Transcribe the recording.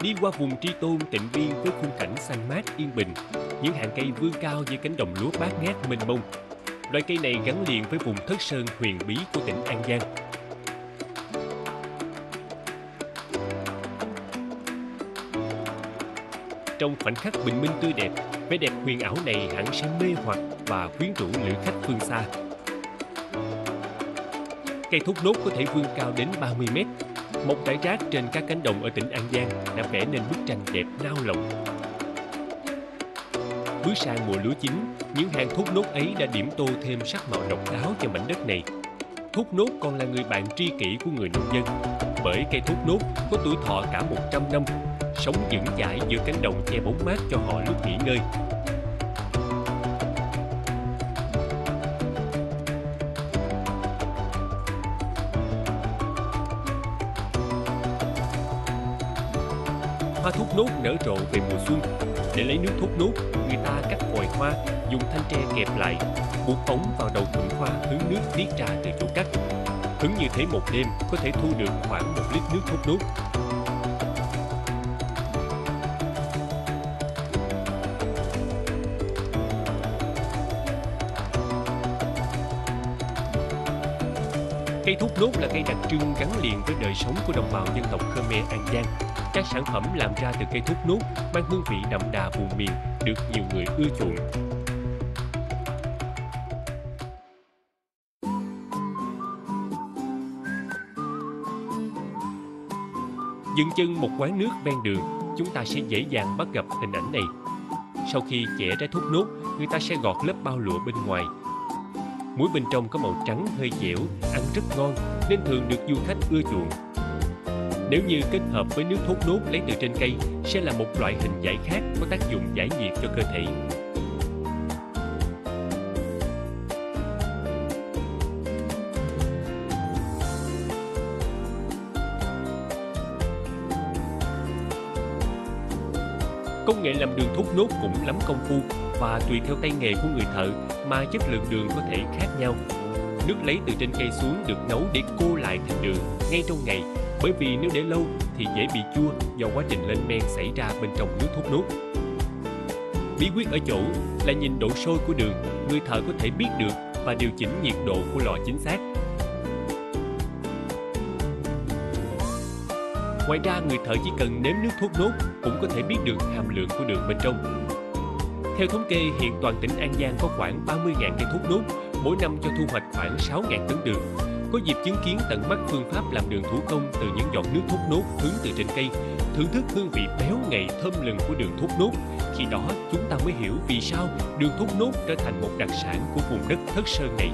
Đi qua vùng tri tôn tịnh biên với khung cảnh xanh mát yên bình, những hàng cây vươn cao giữa cánh đồng lúa bát ngát mênh mông. Loại cây này gắn liền với vùng thất sơn huyền bí của tỉnh An Giang. Trong khoảnh khắc bình minh tươi đẹp, vẻ đẹp huyền ảo này hẳn sẽ mê hoặc và quyến rũ lữ khách phương xa. Cây thốt nốt có thể vươn cao đến 30 mét, một bãi rác trên các cánh đồng ở tỉnh An Giang đã vẽ nên bức tranh đẹp nao lòng. Bước sang mùa lúa chín, những hàng thốt nốt ấy đã điểm tô thêm sắc màu độc đáo cho mảnh đất này. Thốt nốt còn là người bạn tri kỷ của người nông dân, bởi cây thốt nốt có tuổi thọ cả 100 năm, sống vững chãi giữa cánh đồng che bóng mát cho họ lúc nghỉ ngơi. Hoa thốt nốt nở rộ về mùa xuân. Để lấy nước thốt nốt, người ta cắt vòi hoa, dùng thanh tre kẹp lại, buộc ống vào đầu thuận hoa hứng nước tiết ra từ chỗ cắt. Hứng như thế một đêm có thể thu được khoảng một lít nước thốt nốt. Cây thốt nốt là cây đặc trưng gắn liền với đời sống của đồng bào dân tộc Khmer An Giang. Các sản phẩm làm ra từ cây thốt nốt mang hương vị đậm đà vùng miền, được nhiều người ưa chuộng. Dừng chân một quán nước ven đường, chúng ta sẽ dễ dàng bắt gặp hình ảnh này. Sau khi chẻ trái thốt nốt, người ta sẽ gọt lớp bao lụa bên ngoài. Muối bên trong có màu trắng hơi dẻo, ăn rất ngon nên thường được du khách ưa chuộng. Nếu như kết hợp với nước thốt nốt lấy từ trên cây, sẽ là một loại hình giải khác có tác dụng giải nhiệt cho cơ thể. Công nghệ làm đường thốt nốt cũng lắm công phu và tùy theo tay nghề của người thợ mà chất lượng đường có thể khác nhau. Nước lấy từ trên cây xuống được nấu để cô lại thành đường ngay trong ngày bởi vì nếu để lâu thì dễ bị chua do quá trình lên men xảy ra bên trong nước thốt nốt. Bí quyết ở chỗ là nhìn độ sôi của đường, người thợ có thể biết được và điều chỉnh nhiệt độ của lò chính xác. Ngoài ra, người thợ chỉ cần nếm nước thốt nốt cũng có thể biết được hàm lượng của đường bên trong. Theo thống kê, hiện toàn tỉnh An Giang có khoảng 30.000 cây thốt nốt, mỗi năm cho thu hoạch khoảng 6.000 tấn đường. Có dịp chứng kiến tận mắt phương pháp làm đường thủ công từ những giọt nước thốt nốt hướng từ trên cây, thưởng thức hương vị béo ngậy thơm lừng của đường thốt nốt. Khi đó, chúng ta mới hiểu vì sao đường thốt nốt trở thành một đặc sản của vùng đất thất sơn này.